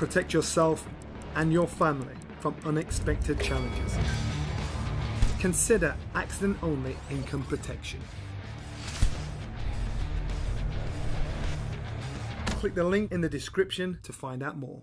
protect yourself and your family from unexpected challenges. Consider accident only income protection. Click the link in the description to find out more.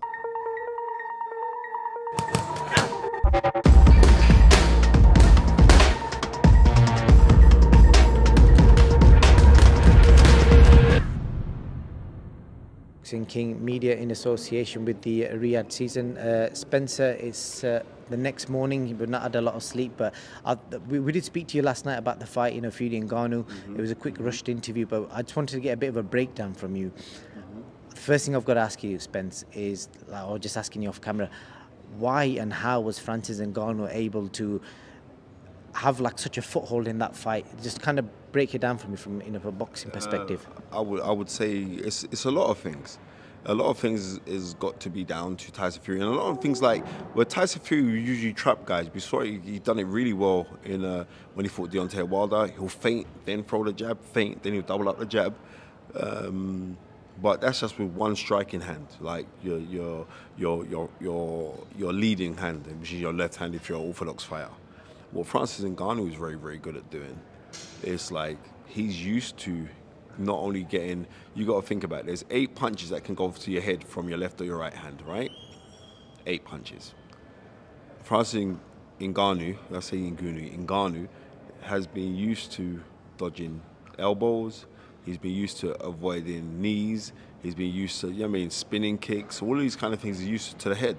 Boxing King Media in association with the Riyadh season. Uh, Spencer, it's uh, the next morning. You've not had a lot of sleep, but I, we, we, did speak to you last night about the fight, in know, Fury and Ngannou. Mm-hmm. It was a quick rushed interview, but I just wanted to get a bit of a breakdown from you. Mm-hmm. The first thing I've got to ask you, Spence, is, or just asking you off camera, why and how was Francis and Ngannou able to have like such a foothold in that fight? Just kind of break it down for me from you know, a boxing perspective. Uh, I would I would say it's it's a lot of things. A lot of things is got to be down to Tyson Fury, and a lot of things like where Tyson Fury usually trap guys. We saw he, he done it really well in uh, when he fought Deontay Wilder. He'll feint, then throw the jab, feint, then he'll double up the jab. Um, but that's just with one striking hand, like your your your your your your leading hand, which is your left hand if you're an orthodox fighter. What Francis Ngannou is very very good at doing it's like he's used to not only getting you got to think about it, there's eight punches that can go to your head from your left or your right hand, right? Eight punches. Francis Ngannou, let's say Ngannou, Ngannou has been used to dodging elbows. He's been used to avoiding knees. He's been used to, you know I mean, spinning kicks. All of these kind of things are used to the head.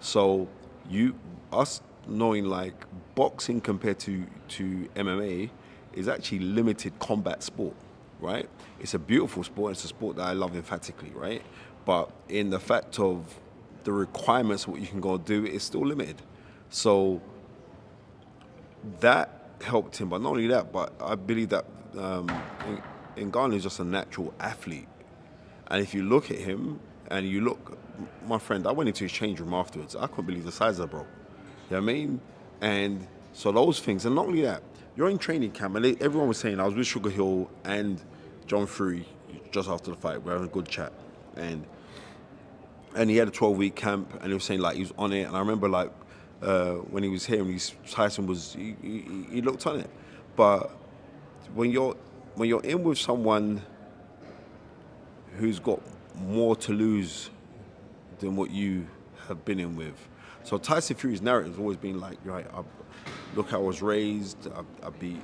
So you, us knowing like boxing compared to to MMA, is actually limited combat sport, right? It's a beautiful sport. It's a sport that I love emphatically, right? But in the fact of the requirements what you can go do, it's still limited. So that helped him. But not only that, but I believe that um, Ngannou is just a natural athlete. And if you look at him and you look, my friend, I went into his change room afterwards. I couldn't believe the size of the bro. You know what I mean? And so those things, and not only that, you're in training camp, and everyone was saying I was with Sugar Hill and John Fury just after the fight. We're having a good chat, and and he had a 12 week camp, and he was saying like he was on it. And I remember like uh, when he was here, and he's, Tyson was he, he, he looked on it, but when you're when you're in with someone who's got more to lose than what you have been in with. So Tyson Fury's narrative has always been like, right, I, look how I was raised. I, I beat,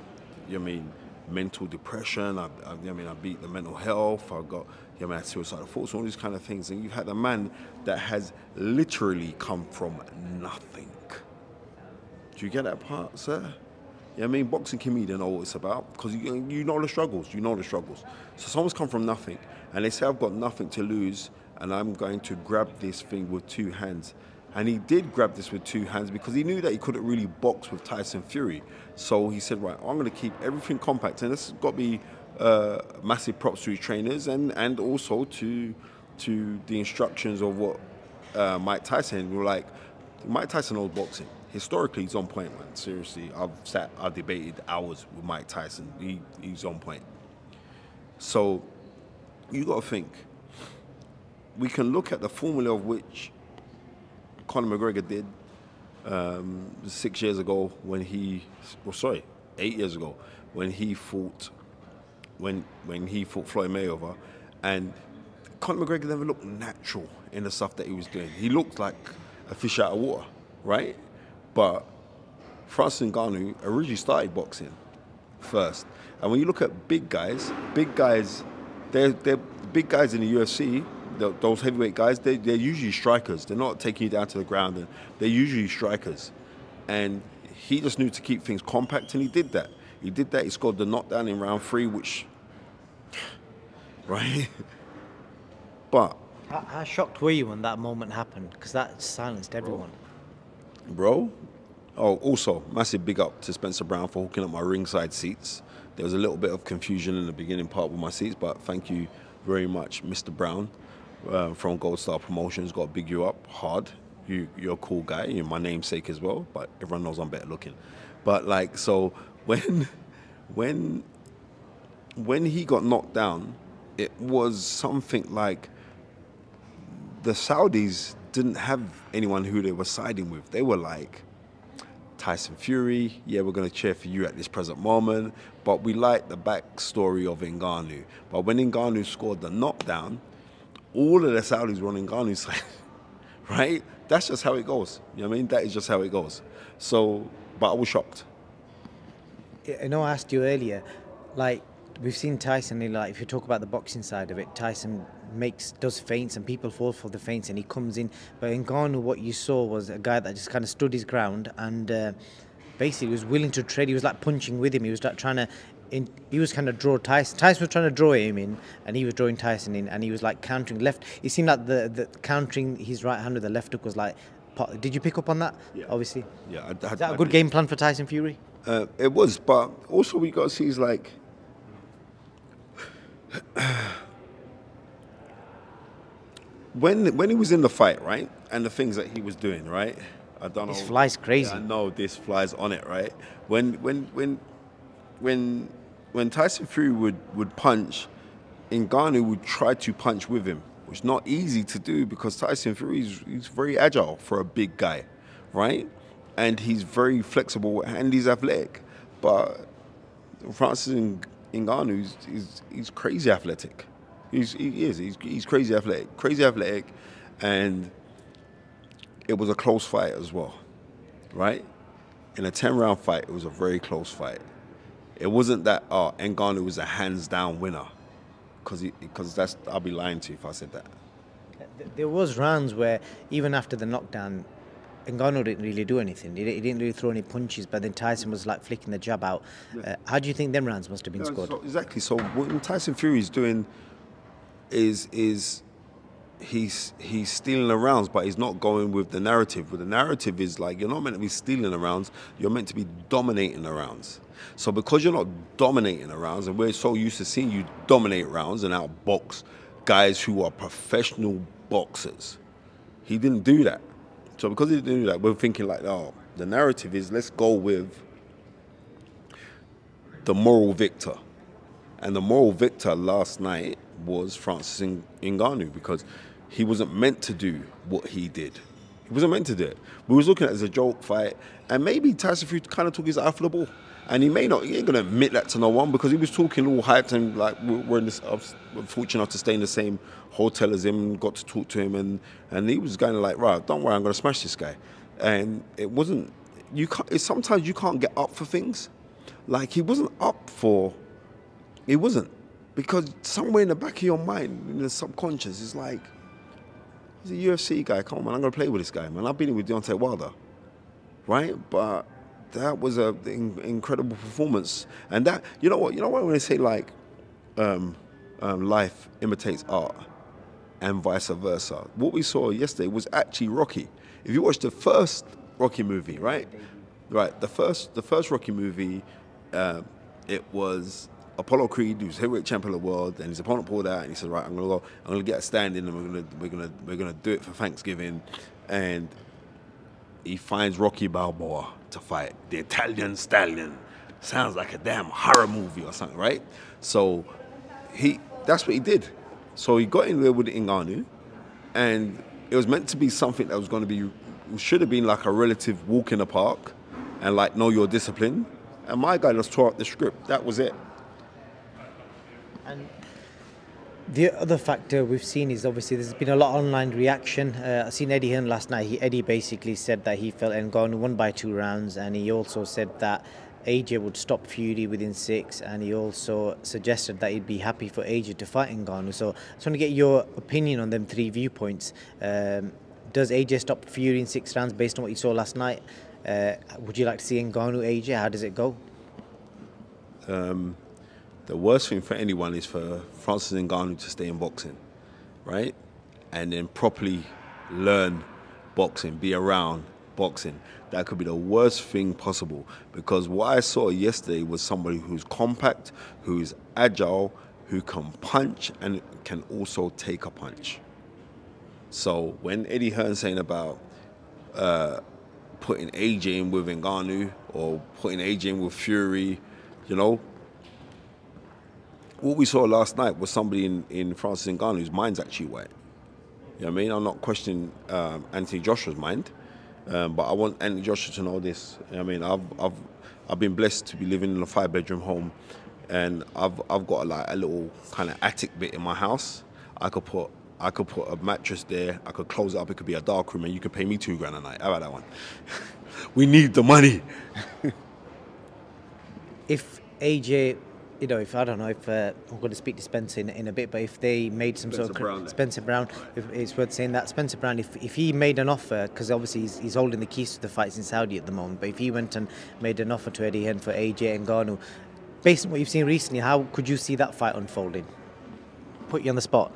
you know I mean, mental depression. I, I, you know I mean, I beat the mental health. I got, you know I mean, I had suicidal thoughts, all these kind of things. And you've had a man that has literally come from nothing. Do you get that part, sir? Yeah, I mean, boxing comedian know what it's about because you, you know the struggles. You know the struggles. So someone's come from nothing, and they say I've got nothing to lose, and I'm going to grab this thing with two hands. And he did grab this with two hands because he knew that he couldn't really box with Tyson Fury. So he said, right, I'm going to keep everything compact. And this has got to be uh, massive props to his trainers and, and also to to the instructions of what uh, Mike Tyson were like. Mike Tyson knows boxing. Historically, he's on point, man. Seriously, I've sat, I've debated hours with Mike Tyson. He, he's on point. So you got to think. We can look at the formula of which Conor McGregor did um, six years ago when he, well, sorry, eight years ago when he fought, when when he fought Floyd Mayweather, and Conor McGregor never looked natural in the stuff that he was doing. He looked like a fish out of water, right? But Francis Ngannou originally started boxing first, and when you look at big guys, big guys, they're they're big guys in the UFC the, those heavyweight guys, they, they're usually strikers. They're not taking you down to the ground, and they're usually strikers. And he just knew to keep things compact, and he did that. He did that. He scored the knockdown in round three, which, right? but how, how, shocked were you when that moment happened? Because that silenced everyone. Bro, oh, also massive big up to Spencer Brown for hooking up my ringside seats. There was a little bit of confusion in the beginning part with my seats, but thank you very much, Mr. Brown uh, from Gold Star Promotions. Got big you up hard. You, you're a cool guy. You're my namesake as well, but everyone knows I'm better looking. But like, so when, when, when he got knocked down, it was something like the Saudis didn't have anyone who they were siding with. They were like Tyson Fury, yeah, we're going to cheer for you at this present moment, but we like the backstory of Ngannou. But when Ngannou scored the knockdown, all of the Saudis were on side, right? That's just how it goes. You know what I mean? That is just how it goes. So, but I was shocked. I know I asked you earlier, like we've seen Tyson. Like if you talk about the boxing side of it, Tyson makes does feints and people fall for the feints and he comes in. But in Ngannou, what you saw was a guy that just kind of stood his ground and uh, basically was willing to trade. He was like punching with him. He was like trying to. In, he was kind of draw Tyson. Tyson was trying to draw him in, and he was drawing Tyson in, and he was like countering left. It seemed like the, the countering his right hand with the left hook was like. Did you pick up on that? Yeah. Obviously. Yeah. I, I, Is that a good game plan for Tyson Fury? Uh, it was, but also we got to see is like when when he was in the fight, right, and the things that he was doing, right. I don't know. This flies crazy. Yeah, I know this flies on it, right. When when when when when Tyson Fury would would punch, Ngannou would try to punch with him, which is not easy to do because Tyson Fury is he's very agile for a big guy, right? And he's very flexible and he's athletic. But Francis Ngannou is he's, he's crazy athletic. He's, he is. He's, he's crazy athletic. Crazy athletic. And it was a close fight as well, right? In a 10 round fight, it was a very close fight. It wasn't that, oh, Ngannou was a hands down winner. Because because that's I'll be lying to you if I said that. There was rounds where even after the knockdown, Ngannou didn't really do anything. He didn't really throw any punches, but then Tyson was like flicking the jab out. Uh, how do you think them rounds must have been Yeah, scored? so- exactly. So what Tyson Fury is doing is is he's he's stealing the rounds, but he's not going with the narrative. With the narrative is like you're not meant to be stealing the rounds. You're meant to be dominating the rounds. So because you're not dominating the rounds, and we're so used to seeing you dominate rounds and outbox guys who are professional boxers, he didn't do that. So because he didn't do that, we're thinking like, oh, the narrative is let's go with the moral victor. And the moral victor last night was Francis Ng- Ngannou because he wasn't meant to do what he did. He wasn't meant to do it. We was looking at it as a joke fight, and maybe Tyson Fury kind of took his eye off the ball. And he may not, he ain't gonna admit that to no one because he was talking all hyped and like we're in this, I was fortunate enough to stay in the same hotel as him, got to talk to him, and and he was kind of like, right, don't worry, I'm gonna smash this guy. And it wasn't, you can't, sometimes you can't get up for things. Like he wasn't up for he wasn't. Because somewhere in the back of your mind, in the subconscious, it's like, he's a UFC guy. Come on, man, I'm going to play with this guy, man. I've been with Deontay Wilder. Right? But that was an in, incredible performance. And that, you know what? You know what? When they say, like, um, um, life imitates art and vice versa, what we saw yesterday was actually Rocky. If you watch the first Rocky movie, right? Right, the first the first Rocky movie, uh, it was Apollo Creed, who's heavyweight champion of the world, and his opponent pulled out, and he said, "Right, I'm gonna go, I'm gonna get a stand in, and we're gonna we're gonna we're gonna do it for Thanksgiving," and he finds Rocky Balboa to fight the Italian stallion. Sounds like a damn horror movie or something, right? So he that's what he did. So he got in there with Ngannou, and it was meant to be something that was going to be should have been like a relative walk in the park, and like know your discipline. And my guy just tore up the script. That was it. And the other factor we've seen is obviously there's been a lot of online reaction. Uh, I seen Eddie Hearn last night. He, Eddie basically said that he felt Ngannou won by two rounds, and he also said that AJ would stop Fury within six, and he also suggested that he'd be happy for AJ to fight Ngannou. So I just want to get your opinion on them three viewpoints. Um, does AJ stop Fury in six rounds based on what you saw last night? Uh, would you like to see Ngannou AJ? How does it go? The worst thing for anyone is for Francis Ngannou to stay in boxing, right? And then properly learn boxing, be around boxing. That could be the worst thing possible because what I saw yesterday was somebody who's compact, who's agile, who can punch and can also take a punch. So when Eddie Hearn saying about uh, putting AJ in with Ngannou or putting AJ in with Fury, you know, what we saw last night was somebody in, in Francis whose mind's actually wet. You know what I mean? I'm not questioning um, Anthony Joshua's mind, um, but I want Anthony Joshua to know this. You know I mean, I've, I've, I've been blessed to be living in a five bedroom home, and I've, I've got like a little kind of attic bit in my house. I could put I could put a mattress there. I could close it up. It could be a dark room, and you could pay me two grand a night. How about that one? we need the money. if AJ, you know, if I don't know if uh, I'm going to speak to Spencer in, in a bit, but if they made some Spencer sort of Brown. Spencer Brown, if it's worth saying that Spencer Brown, if, if he made an offer, because obviously he's, he's holding the keys to the fights in Saudi at the moment, but if he went and made an offer to Eddie Hearn for AJ and Ngannou, based on what you've seen recently, how could you see that fight unfolding? Put you on the spot.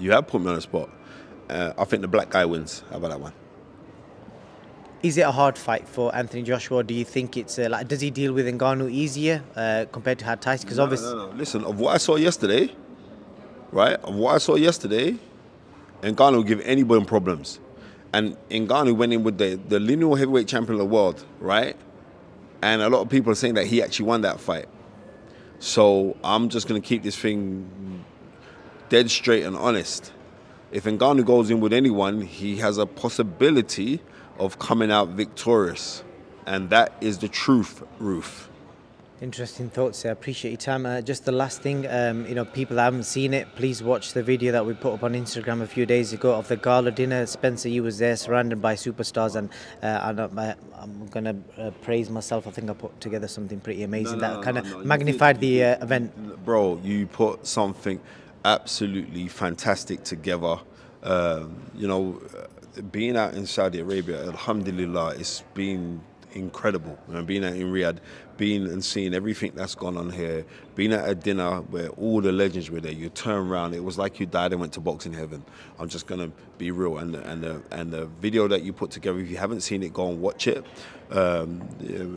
You have put me on the spot. Uh, I think the black guy wins. How about that one? Is it a hard fight for Anthony Joshua? Do you think it's uh, like does he deal with Ngannou easier uh, compared to how Tyson? Because No, obviously, no, no. Listen, of what I saw yesterday, right? Of what I saw yesterday, Ngannou will give anybody problems. And Ngannou went in with the, the lineal heavyweight champion of the world, right? And a lot of people are saying that he actually won that fight. So I'm just going to keep this thing dead straight and honest. If Ngannou goes in with anyone, he has a possibility of coming out victorious. And that is the truth, Ruth. Interesting thoughts. I appreciate your time. Uh, just the last thing, um, you know, people that haven't seen it, please watch the video that we put up on Instagram a few days ago of the gala dinner. Spencer, you was there, surrounded by superstars, and uh, I'm, uh, I'm gonna uh, praise myself. I think I put together something pretty amazing No, no, that kind of no. Magnified did- the uh, did- event. Bro, you put something absolutely fantastic together. Um, you know, uh, being out in Saudi Arabia, Alhamdulillah, it's been incredible. You know, being out in Riyadh, being and seeing everything that's gone on here, being at a dinner where all the legends were there, you turn around, it was like you died and went to boxing heaven. I'm just gonna be real, and and the and the video that you put together, if you haven't seen it, go and watch it. Um,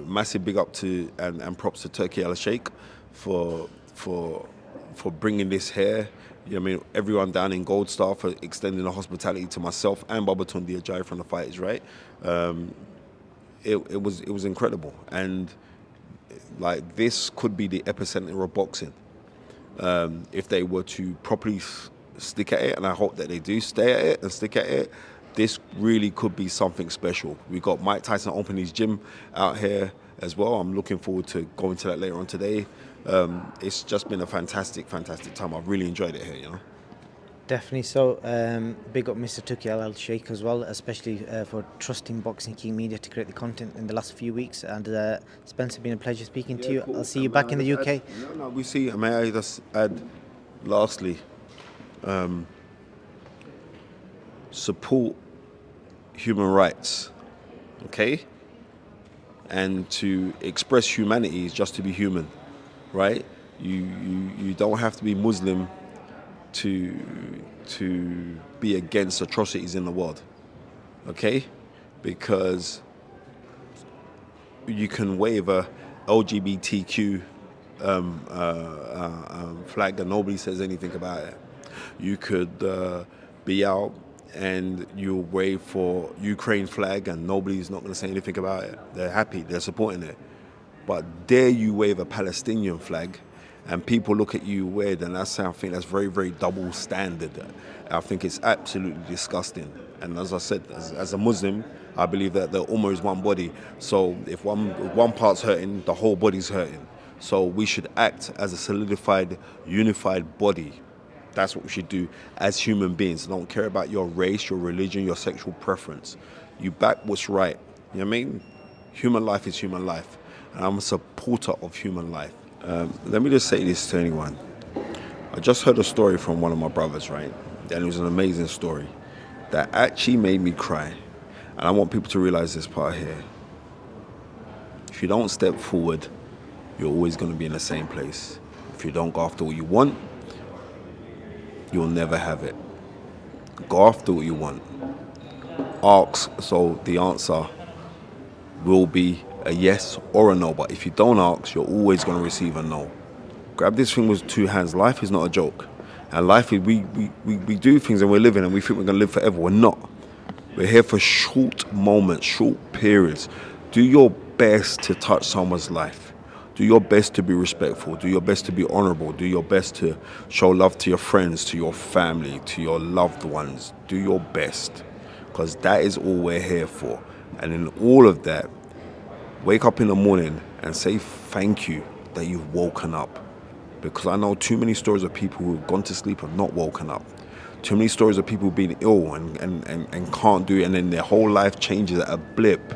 massive big up to and, and props to Turki Al Sheikh for for for bringing this here. You know I mean, everyone down in Gold Star for extending the hospitality to myself and Babatunde Ajayi from the Fighters, right? Um, it, it was it was incredible, and like this could be the epicenter of boxing um, if they were to properly stick at it, and I hope that they do stay at it and stick at it. This really could be something special. We got Mike Tyson opening his gym out here as well. I'm looking forward to going to that later on today. Um, it's just been a fantastic, fantastic time. I've really enjoyed it here. You know. Definitely so. Um, big up Mr. Turki Al Sheikh as well, especially uh, for trusting Boxing King Media to create the content in the last few weeks. And uh, Spencer, been a pleasure speaking to you. I'll see you back in the UK. No, no, we see. May I just add, lastly, um, support human rights, okay? And to express humanity is just to be human, right? You you you don't have to be Muslim to to be against atrocities in the world, okay? Because you can wave a LGBTQ um, uh, uh, um, flag and nobody says anything about it. You could uh, be out and you wave for Ukraine flag and nobody's not going to say anything about it. They're happy, they're supporting it. But dare you wave a Palestinian flag and people look at you weird and that's something that's very, very double standard. I think it's absolutely disgusting. And as I said, as, as a Muslim, I believe that they're almost one body. So if one, if one part's hurting, the whole body's hurting. So we should act as a solidified, unified body. That's what we should do as human beings. I Don't care about your race, your religion, your sexual preference. You back what's right. You know what I mean? Human life is human life. I'm a supporter of human life. Um, let me just say this to anyone. I just heard a story from one of my brothers, right? And it was an amazing story that actually made me cry. And I want people to realize this part here. If you don't step forward, you're always going to be in the same place. If you don't go after what you want, you'll never have it. Go after what you want. Ask, so the answer will be a yes or a no. But if you don't ask, you're always going to receive a no. Grab this thing with two hands. Life is not a joke. And life is, we, we, we, we do things and we're living and we think we're going to live forever. We're not. We're here for short moments, short periods. Do your best to touch someone's life. do your best to be respectful, do your best to be honorable, do your best to show love to your friends, to your family, to your loved ones. Do your best because that is all we're here for. And in all of that, wake up in the morning and say thank you that you've woken up. Because I know too many stories of people who've gone to sleep and not woken up. Too many stories of people being ill and, and, and, and can't do it, and then their whole life changes at a blip.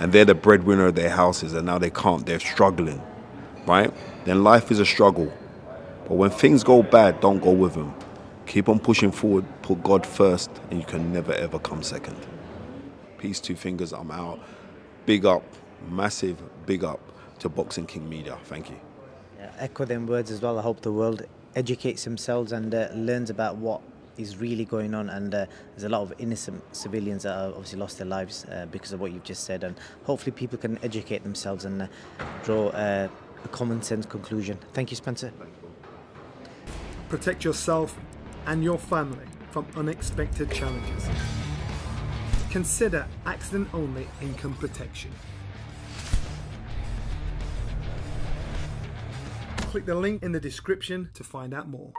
And they're the breadwinner of their houses, and now they can't, they're struggling right? Then life is a struggle. But when things go bad, don't go with them. Keep on pushing forward, put God first, and you can never ever come second. Peace, two fingers, I'm out. Big up, massive big up to Boxing King Media. Thank you. Yeah, echo them words as well. I hope the world educates themselves and uh, learns about what is really going on and uh, there's a lot of innocent civilians that have obviously lost their lives uh, because of what you've just said and hopefully people can educate themselves and uh, draw uh, a common sense conclusion. Thank you, Spencer. Protect yourself and your family from unexpected challenges. Consider accident only income protection. Click the link in the description to find out more.